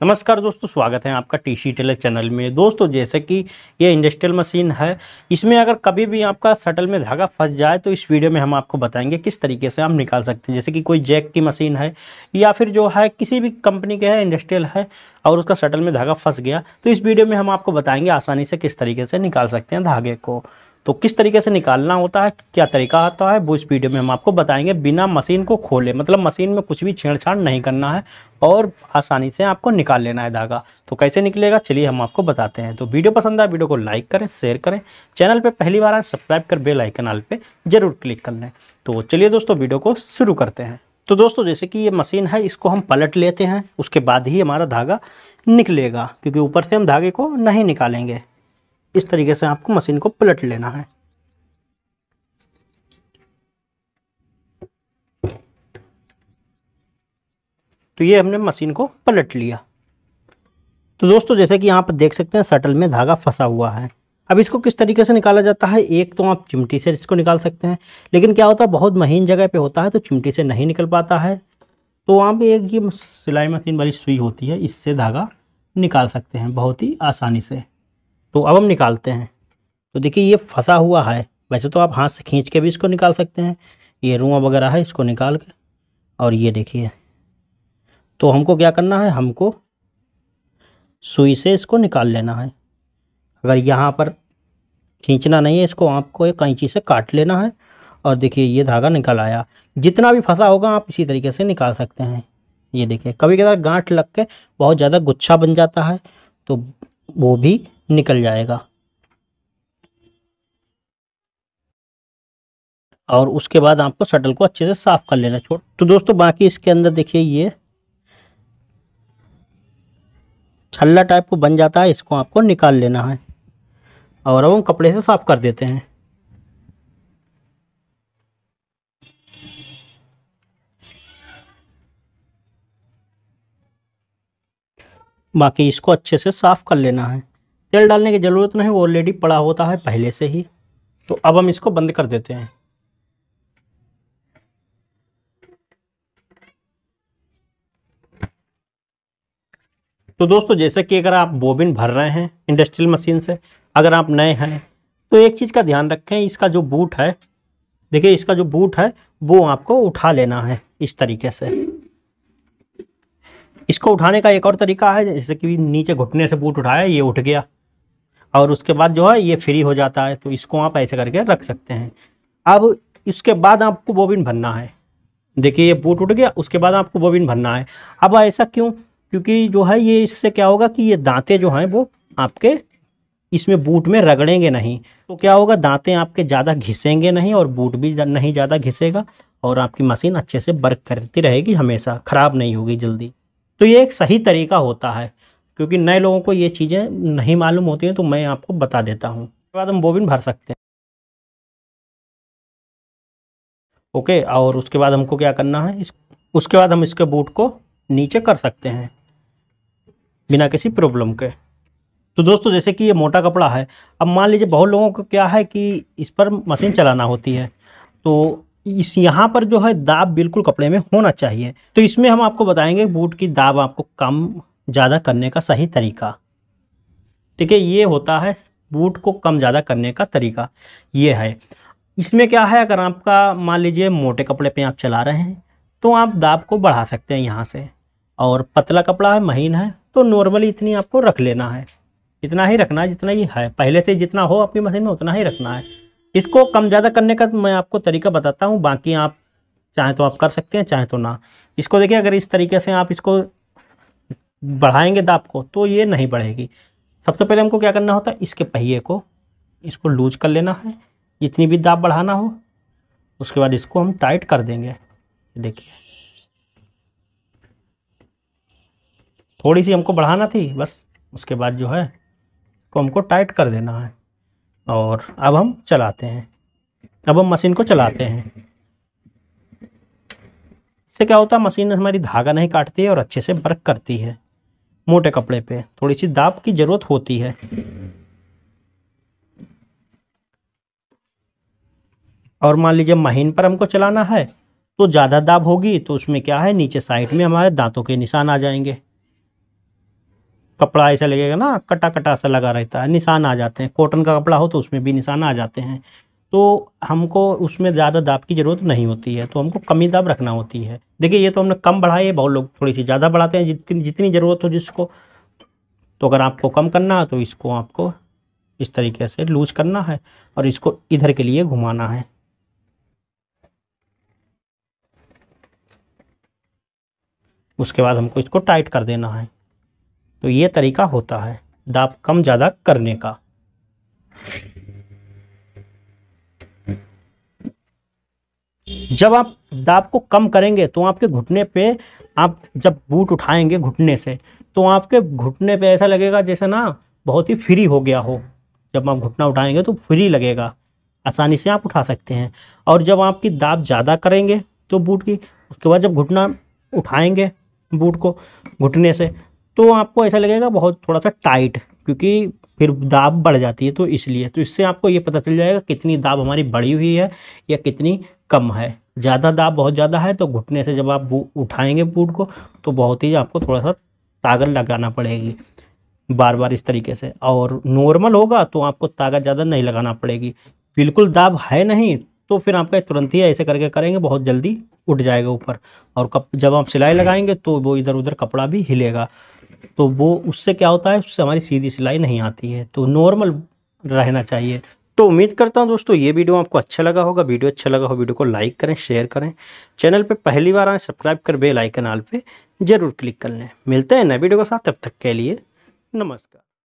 नमस्कार दोस्तों, स्वागत है आपका टी सी टेलर चैनल में। दोस्तों, जैसे कि ये इंडस्ट्रियल मशीन है, इसमें अगर कभी भी आपका शटल में धागा फंस जाए तो इस वीडियो में हम आपको बताएँगे किस तरीके से आप निकाल सकते हैं। जैसे कि कोई जैक की मशीन है, या फिर जो है किसी भी कंपनी के है इंडस्ट्रियल है, और उसका शटल में धागा फंस गया तो इस वीडियो में हम आपको बताएँगे आसानी से किस तरीके से निकाल सकते हैं धागे को। तो किस तरीके से निकालना होता है, क्या तरीका आता है, वो इस वीडियो में हम आपको बताएँगे। बिना मशीन को खोले मतलब मशीन में कुछ भी छेड़छाड़ नहीं करना है और आसानी से आपको निकाल लेना है धागा। तो कैसे निकलेगा, चलिए हम आपको बताते हैं। तो वीडियो पसंद आए, वीडियो को लाइक करें, शेयर करें। चैनल पर पहली बार आए, सब्सक्राइब कर बेल आइकन आल पर ज़रूर क्लिक कर लें। तो चलिए दोस्तों, वीडियो को शुरू करते हैं। तो दोस्तों, जैसे कि ये मशीन है, इसको हम पलट लेते हैं, उसके बाद ही हमारा धागा निकलेगा, क्योंकि ऊपर से हम धागे को नहीं निकालेंगे। इस तरीके से आपको मशीन को पलट लेना है। तो ये हमने मशीन को पलट लिया। तो दोस्तों, जैसे कि आप देख सकते हैं, सटल में धागा फंसा हुआ है। अब इसको किस तरीके से निकाला जाता है? एक तो आप चिमटी से इसको निकाल सकते हैं, लेकिन क्या होता है, बहुत महीन जगह पे होता है तो चिमटी से नहीं निकल पाता है। तो वहाँ पे एक ये सिलाई मशीन वाली सुई होती है, इससे धागा निकाल सकते हैं, बहुत ही आसानी से। तो अब हम निकालते हैं। तो देखिए, ये फंसा हुआ है। वैसे तो आप हाथ से खींच के भी इसको निकाल सकते हैं। ये रुआ वगैरह है, इसको निकाल के। और ये देखिए तो हमको क्या करना है? हमको सुई से इसको निकाल लेना है। अगर यहाँ पर खींचना नहीं है, इसको आपको एक कैंची से काट लेना है। और देखिए, ये धागा निकल आया। जितना भी फंसा होगा, आप इसी तरीके से निकाल सकते हैं। ये देखिए कभी कभार गांठ लग के बहुत ज़्यादा गुच्छा बन जाता है तो वो भी निकल जाएगा। और उसके बाद आपको शटल को अच्छे से साफ़ कर लेना छोड़। तो दोस्तों, बाकी इसके अंदर देखिए ये छल्ला टाइप को बन जाता है, इसको आपको निकाल लेना है और अब हम कपड़े से साफ़ कर देते हैं। बाकी इसको अच्छे से साफ़ कर लेना है। तेल डालने की ज़रूरत नहीं, वो ऑलरेडी पड़ा होता है पहले से ही। तो अब हम इसको बंद कर देते हैं। तो दोस्तों, जैसे कि अगर आप बोबिन भर रहे हैं इंडस्ट्रियल मशीन से, अगर आप नए हैं तो एक चीज़ का ध्यान रखें, इसका जो बूट है, देखिए इसका जो बूट है, वो आपको उठा लेना है इस तरीके से। इसको उठाने का एक और तरीका है, जैसे कि नीचे घुटने से बूट उठाया, ये उठ गया। और उसके बाद जो है ये फ्री हो जाता है तो इसको आप ऐसे करके रख सकते हैं। अब इसके बाद आपको बोबिन भरना है। देखिए, ये बूट उठ गया, उसके बाद आपको बोबिन भरना है। अब ऐसा क्यों? क्योंकि जो है ये इससे क्या होगा कि ये दांतें जो हैं वो आपके इसमें बूट में रगड़ेंगे नहीं। तो क्या होगा, दांतें आपके ज़्यादा घिसेंगे नहीं और बूट भी नहीं ज़्यादा घिसेगा और आपकी मशीन अच्छे से वर्क करती रहेगी हमेशा, ख़राब नहीं होगी जल्दी। तो ये एक सही तरीका होता है। क्योंकि नए लोगों को ये चीज़ें नहीं मालूम होती हैं तो मैं आपको बता देता हूँ। उसके बाद हम बोबिन भर सकते हैं। ओके, और उसके बाद हमको क्या करना है? इस, उसके बाद हम इसके बूट को नीचे कर सकते हैं, बिना किसी प्रॉब्लम के। तो दोस्तों, जैसे कि ये मोटा कपड़ा है, अब मान लीजिए बहुत लोगों को क्या है कि इस पर मशीन चलाना होती है तो इस यहाँ पर जो है दाब बिल्कुल कपड़े में होना चाहिए। तो इसमें हम आपको बताएँगे बूट की दाब आपको कम ज़्यादा करने का सही तरीका। ठीक है, ये होता है बूट को कम ज़्यादा करने का तरीका। ये है। इसमें क्या है, अगर आपका मान लीजिए मोटे कपड़े पे आप चला रहे हैं तो आप दाब को बढ़ा सकते हैं यहाँ से। और पतला कपड़ा है, महीन है तो नॉर्मली इतनी आपको रख लेना है। इतना ही रखना है जितना ही है। पहले से जितना हो अपनी मशीन में, उतना ही रखना है। इसको कम ज़्यादा करने का मैं आपको तरीका बताता हूँ, बाकी आप चाहें तो आप कर सकते हैं, चाहें तो ना। इसको देखिए, अगर इस तरीके से आप इसको बढ़ाएँगे दाब को तो ये नहीं बढ़ेगी। सबसे पहले हमको क्या करना होता है, इसके पहिए को, इसको लूज कर लेना है। जितनी भी दाब बढ़ाना हो, उसके बाद इसको हम टाइट कर देंगे। देखिए। थोड़ी सी हमको बढ़ाना थी, बस उसके बाद जो है, इसको हमको टाइट कर देना है। और अब हम चलाते हैं। अब हम मशीन को चलाते हैं। इससे क्या होता है, मशीन हमारी धागा नहीं काटती है और अच्छे से वर्क करती है। मोटे कपड़े पे। थोड़ी सी दाब की ज़रूरत होती है। और मान लीजिए महीन पर हमको चलाना है तो ज़्यादा दाब होगी तो उसमें क्या है? नीचे साइड में हमारे दांतों के निशान आ जाएँगे। कपड़ा ऐसा लगेगा ना कटा कटा सा लगा रहता है, निशान आ जाते हैं। कॉटन का कपड़ा हो तो उसमें भी निशान आ जाते हैं। तो हमको उसमें ज़्यादा दाब की ज़रूरत नहीं होती है तो हमको कमी दाब रखना होती है। देखिए, ये तो हमने कम बढ़ाई है, बहुत लोग थोड़ी सी ज़्यादा बढ़ाते हैं, जितनी जितनी ज़रूरत हो जिसको। तो अगर आपको कम करना है तो इसको आपको इस तरीके से लूज करना है और इसको इधर के लिए घुमाना है। उसके बाद हमको इसको टाइट कर देना है। तो ये तरीका होता है दाब कम ज़्यादा करने का। जब आप दाब को कम करेंगे तो आपके घुटने पे आप जब बूट उठाएँगे घुटने से तो आपके घुटने पे ऐसा लगेगा जैसे ना बहुत ही फ्री हो गया हो। जब आप घुटना उठाएँगे तो फ्री लगेगा, आसानी से आप उठा सकते हैं। और जब आपकी दाब ज़्यादा करेंगे तो बूट की, उसके बाद जब घुटना उठाएँगे बूट को घुटने से तो आपको ऐसा लगेगा बहुत थोड़ा सा टाइट क्योंकि फिर दाब बढ़ जाती है तो इसलिए। तो इससे आपको ये पता चल जाएगा कितनी दाब हमारी बढ़ी हुई है या कितनी कम है। ज़्यादा दाब बहुत ज़्यादा है तो घुटने से जब आप उठाएँगे बूट को तो बहुत ही आपको थोड़ा सा ताकत लगाना पड़ेगी। बार बार इस तरीके से। और नॉर्मल होगा तो आपको ताकत ज़्यादा नहीं लगाना पड़ेगी। बिल्कुल दाब है नहीं तो फिर आपका तुरंत ही ऐसे करके करेंगे, बहुत जल्दी उठ जाएगा ऊपर। और कप, जब आप सिलाई लगाएँगे तो वो इधर उधर कपड़ा भी हिलेगा। तो वो, उससे क्या होता है, उससे हमारी सीधी सिलाई नहीं आती है। तो नॉर्मल रहना चाहिए। तो उम्मीद करता हूँ दोस्तों, ये वीडियो आपको अच्छा लगा होगा। वीडियो अच्छा लगा हो, वीडियो को लाइक करें, शेयर करें। चैनल पे पहली बार आए, सब्सक्राइब कर बेल आइकन आल पे ज़रूर क्लिक कर लें। मिलते हैं नए वीडियो के साथ, तब तक के लिए नमस्कार।